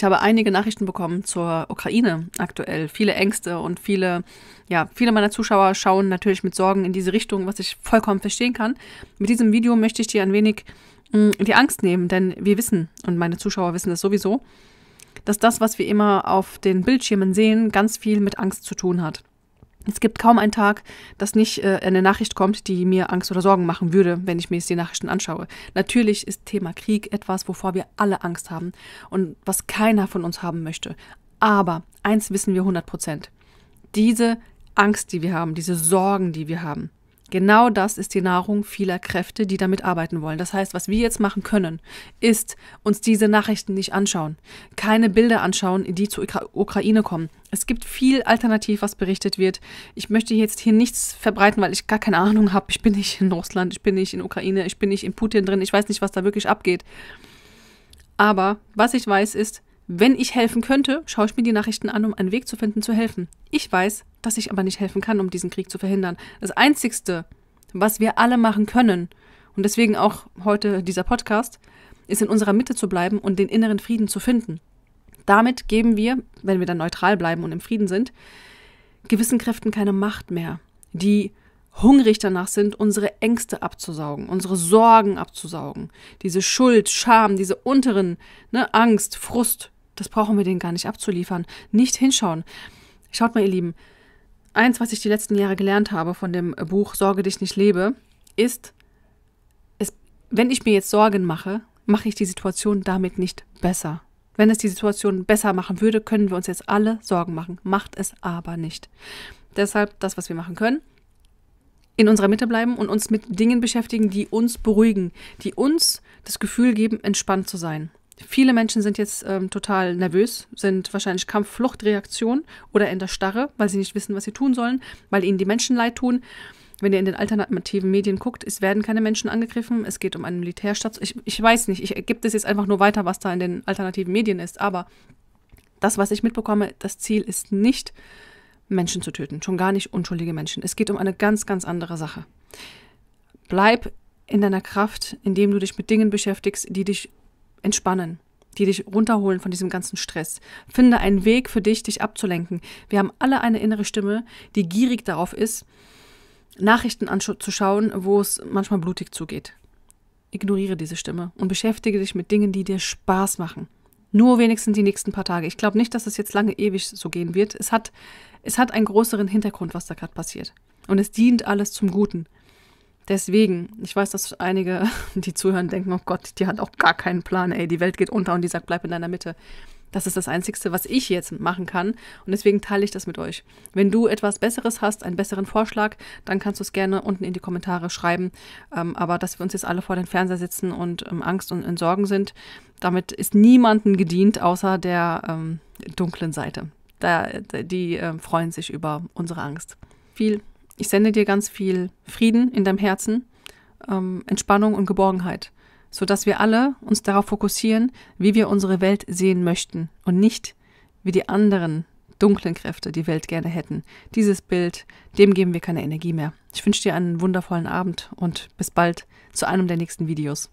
Ich habe einige Nachrichten bekommen zur Ukraine aktuell, viele Ängste und viele, ja, viele meiner Zuschauer schauen natürlich mit Sorgen in diese Richtung, was ich vollkommen verstehen kann. Mit diesem Video möchte ich dir ein wenig mh, mm, die Angst nehmen, denn wir wissen, und meine Zuschauer wissen es sowieso, dass das, was wir immer auf den Bildschirmen sehen, ganz viel mit Angst zu tun hat. Es gibt kaum einen Tag, dass nicht äh, eine Nachricht kommt, die mir Angst oder Sorgen machen würde, wenn ich mir jetzt die Nachrichten anschaue. Natürlich ist Thema Krieg etwas, wovor wir alle Angst haben und was keiner von uns haben möchte. Aber eins wissen wir 100 Prozent. Diese Angst, die wir haben, diese Sorgen, die wir haben, Genau das ist die Nahrung vieler Kräfte, die damit arbeiten wollen. Das heißt, was wir jetzt machen können, ist uns diese Nachrichten nicht anschauen, keine Bilder anschauen, die zur Ukraine kommen. Es gibt viel alternativ, was berichtet wird. Ich möchte jetzt hier nichts verbreiten, weil ich gar keine Ahnung habe. Ich bin nicht in Russland, ich bin nicht in Ukraine, ich bin nicht in Putin drin, ich weiß nicht, was da wirklich abgeht. Aber was ich weiß ist, wenn ich helfen könnte, schaue ich mir die Nachrichten an, um einen Weg zu finden, zu helfen. Ich weiß, dass ich aber nicht helfen kann, um diesen Krieg zu verhindern. Das Einzigste, was wir alle machen können, und deswegen auch heute dieser Podcast, ist in unserer Mitte zu bleiben und den inneren Frieden zu finden. Damit geben wir, wenn wir dann neutral bleiben und im Frieden sind, gewissen Kräften keine Macht mehr, die hungrig danach sind, unsere Ängste abzusaugen, unsere Sorgen abzusaugen, diese Schuld, Scham, diese unteren, ne, Angst, Frust, das brauchen wir denen gar nicht abzuliefern. Nicht hinschauen. Schaut mal, ihr Lieben. Eins, was ich die letzten Jahre gelernt habe von dem Buch Sorge dich nicht lebe, ist, es, wenn ich mir jetzt Sorgen mache, mache ich die Situation damit nicht besser. Wenn es die Situation besser machen würde, können wir uns jetzt alle Sorgen machen. Macht es aber nicht. Deshalb das, was wir machen können, in unserer Mitte bleiben und uns mit Dingen beschäftigen, die uns beruhigen, die uns das Gefühl geben, entspannt zu sein. Viele Menschen sind jetzt ähm, total nervös, sind wahrscheinlich Kampf-Fluchtreaktion oder in der Starre, weil sie nicht wissen, was sie tun sollen, weil ihnen die Menschen leid tun. Wenn ihr in den alternativen Medien guckt, es werden keine Menschen angegriffen, es geht um einen Militärstation. Ich, ich weiß nicht, ich gebe das jetzt einfach nur weiter, was da in den alternativen Medien ist, aber das, was ich mitbekomme, das Ziel ist nicht, Menschen zu töten, schon gar nicht unschuldige Menschen. Es geht um eine ganz, ganz andere Sache. Bleib in deiner Kraft, indem du dich mit Dingen beschäftigst, die dich entspannen, die dich runterholen von diesem ganzen Stress. Finde einen Weg für dich, dich abzulenken. Wir haben alle eine innere Stimme, die gierig darauf ist, Nachrichten anzuschauen, wo es manchmal blutig zugeht. Ignoriere diese Stimme und beschäftige dich mit Dingen, die dir Spaß machen. Nur wenigstens die nächsten paar Tage. Ich glaube nicht, dass es jetzt lange ewig so gehen wird. Es hat, es hat einen größeren Hintergrund, was da gerade passiert. Und es dient alles zum Guten. Deswegen, ich weiß, dass einige, die zuhören, denken, oh Gott, die hat auch gar keinen Plan, ey, die Welt geht unter und die sagt, bleib in deiner Mitte. Das ist das Einzige, was ich jetzt machen kann. Und deswegen teile ich das mit euch. Wenn du etwas Besseres hast, einen besseren Vorschlag, dann kannst du es gerne unten in die Kommentare schreiben. Ähm, aber dass wir uns jetzt alle vor den Fernseher sitzen und ähm, Angst und in Sorgen sind, damit ist niemandem gedient, außer der ähm, dunklen Seite. Da, die äh, freuen sich über unsere Angst. Viel ich sende dir ganz viel Frieden in deinem Herzen, ähm, Entspannung und Geborgenheit, sodass wir alle uns darauf fokussieren, wie wir unsere Welt sehen möchten und nicht wie die anderen dunklen Kräfte die Welt gerne hätten. Dieses Bild, dem geben wir keine Energie mehr. Ich wünsche dir einen wundervollen Abend und bis bald zu einem der nächsten Videos.